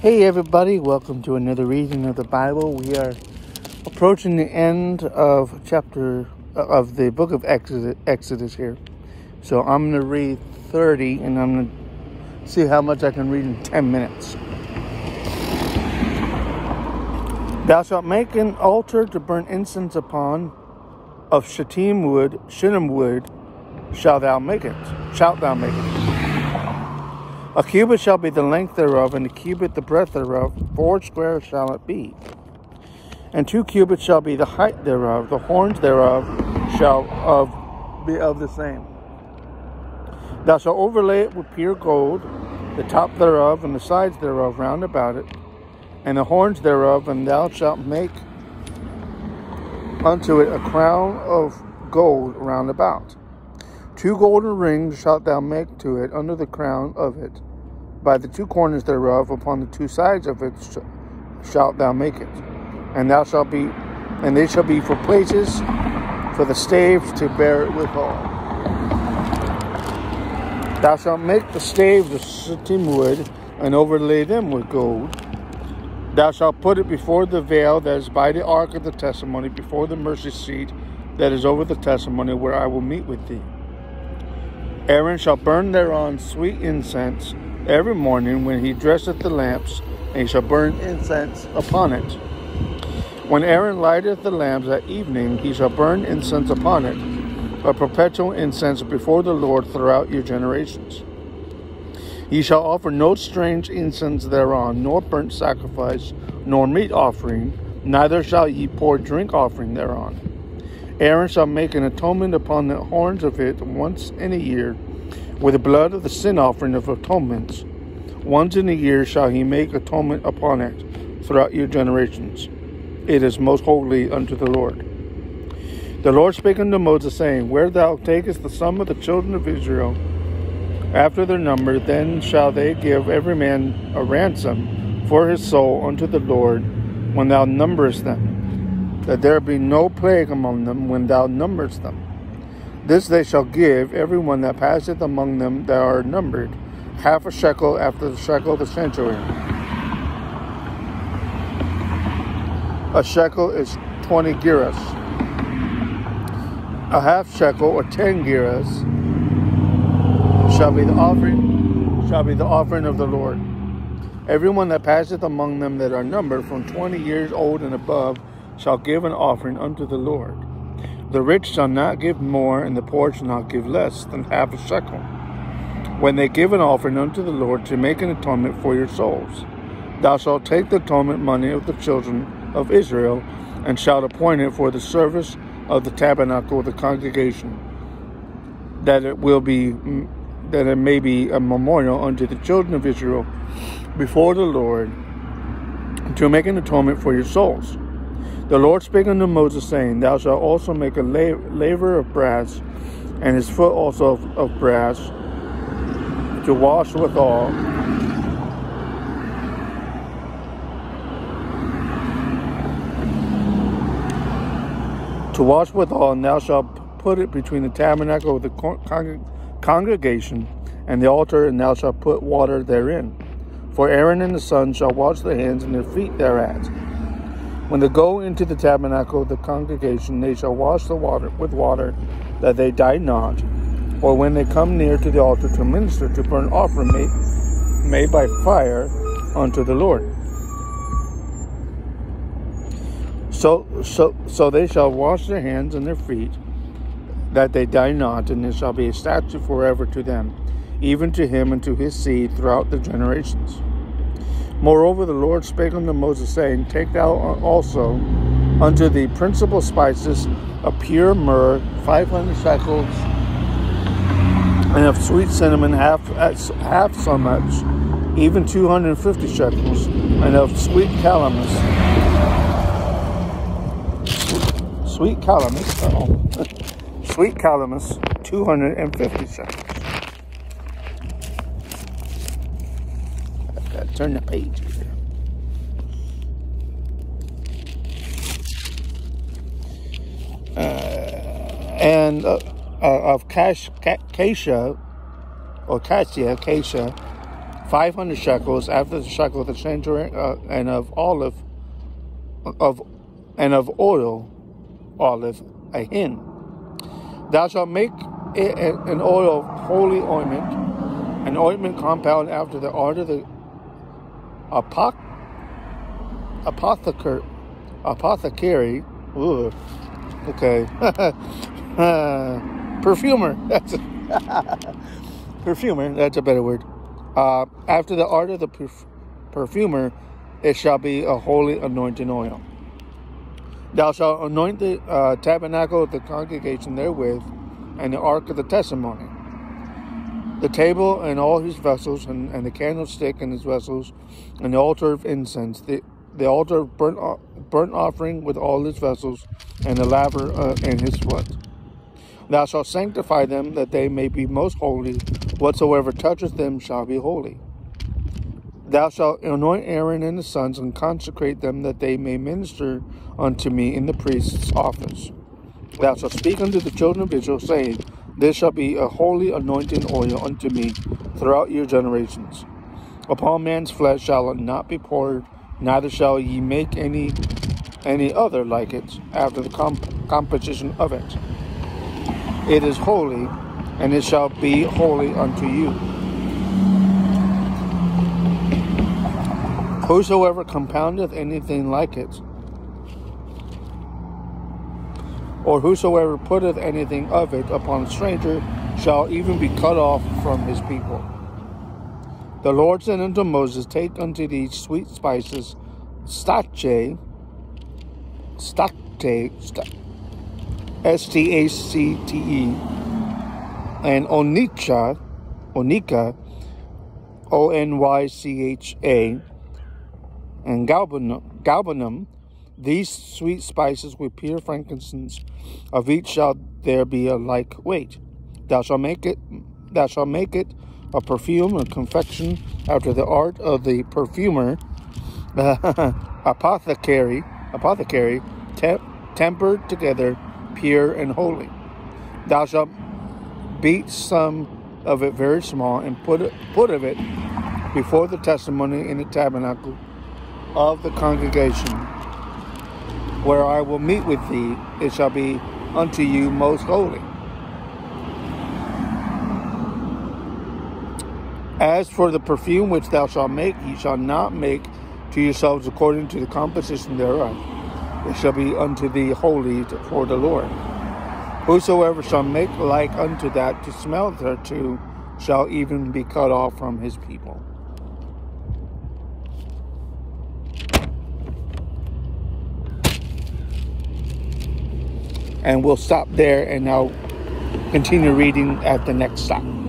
Hey everybody, welcome to another reading of the Bible. We are approaching the end of chapter uh, of the book of Exodus, Exodus here. So I'm going to read 30 and I'm going to see how much I can read in 10 minutes. Thou shalt make an altar to burn incense upon of shittim wood, shittim wood, shalt thou make it. Shalt thou make it. A cubit shall be the length thereof, and a cubit the breadth thereof. Four square shall it be. And two cubits shall be the height thereof. The horns thereof shall of be of the same. Thou shalt overlay it with pure gold, the top thereof and the sides thereof round about it, and the horns thereof, and thou shalt make unto it a crown of gold round about. Two golden rings shalt thou make to it under the crown of it. By the two corners thereof, upon the two sides of it, shalt thou make it. And thou shalt be, and they shall be for places for the staves to bear it withal. Thou shalt make the staves of shittim wood, and overlay them with gold. Thou shalt put it before the veil that is by the ark of the testimony, before the mercy seat that is over the testimony, where I will meet with thee. Aaron shall burn thereon sweet incense every morning when he dresseth the lamps, and he shall burn incense upon it. When Aaron lighteth the lamps at evening, he shall burn incense upon it, a perpetual incense before the Lord throughout your generations. Ye shall offer no strange incense thereon, nor burnt sacrifice, nor meat offering, neither shall ye pour drink offering thereon. Aaron shall make an atonement upon the horns of it once in a year with the blood of the sin offering of atonements. Once in a year shall he make atonement upon it throughout your generations. It is most holy unto the Lord. The Lord spake unto Moses, saying, Where thou takest the sum of the children of Israel after their number, then shall they give every man a ransom for his soul unto the Lord when thou numberest them that there be no plague among them when thou numberest them. This they shall give every one that passeth among them that are numbered, half a shekel after the shekel of the sanctuary. A shekel is twenty gerahs. A half shekel or ten gerahs shall be the offering shall be the offering of the Lord. Everyone that passeth among them that are numbered from twenty years old and above shall give an offering unto the Lord. The rich shall not give more, and the poor shall not give less than half a shekel. When they give an offering unto the Lord to make an atonement for your souls, thou shalt take the atonement money of the children of Israel, and shalt appoint it for the service of the tabernacle of the congregation, that it will be that it may be a memorial unto the children of Israel before the Lord to make an atonement for your souls. The Lord spake unto Moses, saying, Thou shalt also make a laver of brass, and his foot also of, of brass, to wash withal. To wash withal, and thou shalt put it between the tabernacle of the con- congregation and the altar, and thou shalt put water therein. For Aaron and the sons shall wash their hands and their feet thereat when they go into the tabernacle of the congregation, they shall wash the water with water, that they die not. Or when they come near to the altar to minister to burn offering made, made by fire unto the Lord. So, so, so they shall wash their hands and their feet, that they die not, and it shall be a statute forever to them, even to him and to his seed throughout the generations. Moreover, the Lord spake unto Moses, saying, Take thou also unto the principal spices a pure myrrh, five hundred shekels, and of sweet cinnamon, half half so much, even two hundred and fifty shekels, and of sweet calamus, sweet calamus, sweet calamus, two hundred and fifty shekels. Turn the page here. Uh, and uh, uh, of cash, ca- or cassia, cassia, 500 shekels after the shekel of the stranger uh, and of olive of and of oil olive a hin thou shalt make it an oil of holy ointment an ointment compound after the art of the apoc apothecary apothecary Ooh, okay. Uh, perfumer that's perfumer that's a better word. Uh, after the art of the perf- perfumer, it shall be a holy anointing oil. Thou shalt anoint the uh, tabernacle of the congregation therewith, and the ark of the testimony, the table and all his vessels, and, and the candlestick and his vessels, and the altar of incense, the, the altar of burnt, burnt offering with all his vessels, and the laver uh, and his foot. Thou shalt sanctify them that they may be most holy. Whatsoever toucheth them shall be holy. Thou shalt anoint Aaron and his sons and consecrate them that they may minister unto me in the priest's office. Thou shalt speak unto the children of Israel, saying, This shall be a holy anointing oil unto me throughout your generations. Upon man's flesh shall it not be poured, neither shall ye make any any other like it after the comp- composition of it. It is holy, and it shall be holy unto you. Whosoever compoundeth anything like it, or whosoever putteth anything of it upon a stranger, shall even be cut off from his people. The Lord said unto Moses, Take unto thee sweet spices, stache, stache, stache S T A C T E, and Onycha, Onika, O N Y C H A, and galbanum, galbanum, these sweet spices with pure frankincense, of each shall there be a like weight. Thou shalt make it, thou shalt make it a perfume, a confection after the art of the perfumer, apothecary, apothecary, tempered together pure and holy. Thou shalt beat some of it very small and put it, put of it before the testimony in the tabernacle of the congregation, where I will meet with thee. It shall be unto you most holy. As for the perfume which thou shalt make, ye shall not make to yourselves according to the composition thereof it shall be unto thee holy for the Lord. Whosoever shall make like unto that to smell thereto shall even be cut off from his people. And we'll stop there and I'll continue reading at the next stop.